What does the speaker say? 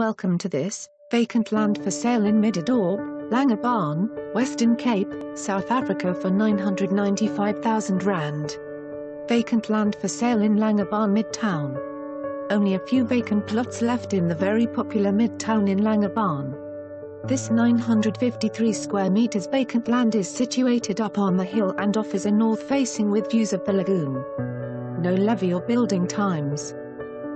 Welcome to this, vacant land for sale in Middedorp, Langebaan, Western Cape, South Africa for 995,000 Rand. Vacant land for sale in Langebaan Midtown. Only a few vacant plots left in the very popular Midtown in Langebaan. This 953 square meters vacant land is situated up on the hill and offers a north facing with views of the lagoon. No levy or building times.